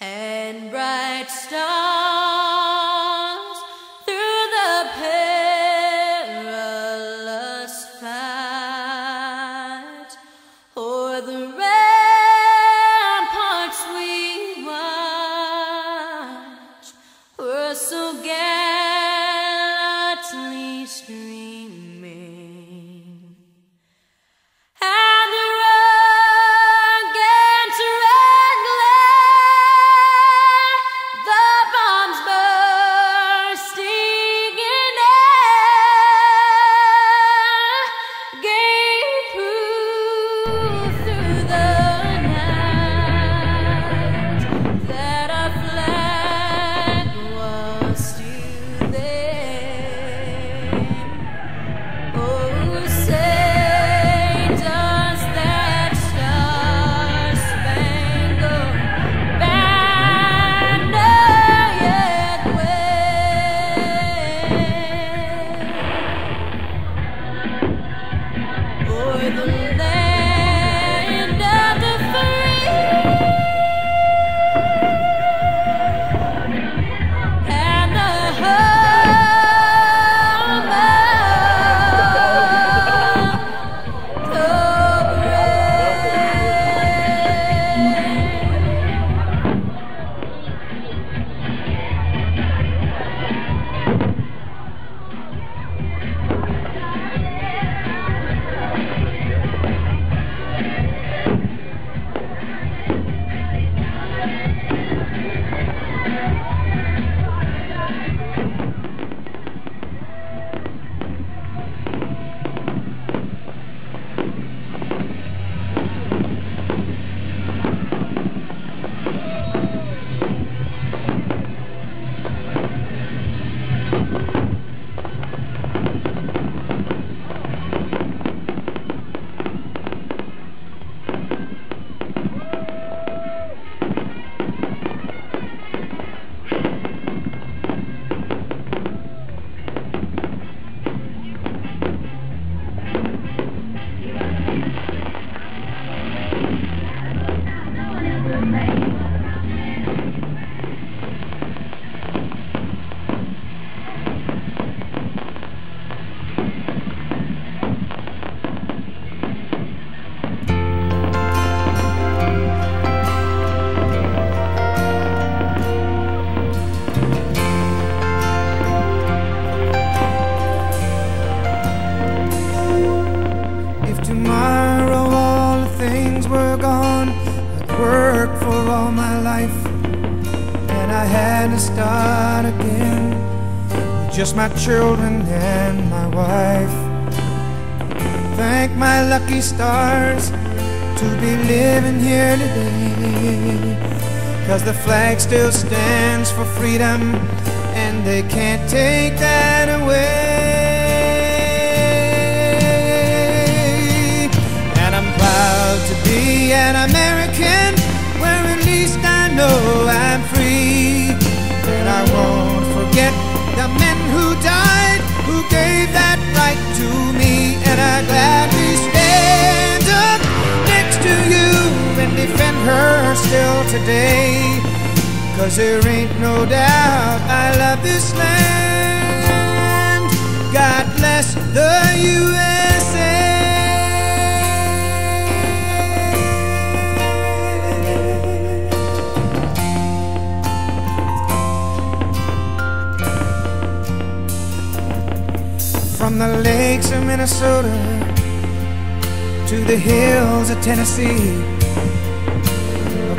and bright stars o'er the had to start again with just my children and my wife. Thank my lucky stars to be living here today, cause the flag still stands for freedom, and they can't take that away. Her still today. Cause there ain't no doubt I love this land. God bless the USA. From the lakes of Minnesota to the hills of Tennessee,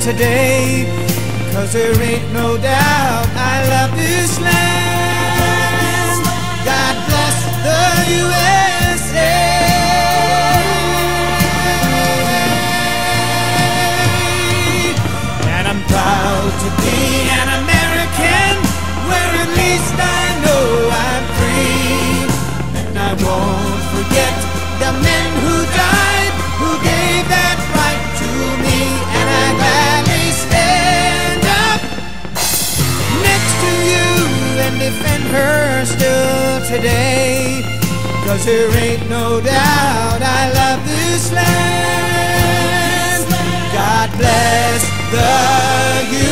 today. Cause there ain't no doubt I love this land. God bless the U.S. her still today. Cause there ain't no doubt I love this land. God bless the youth.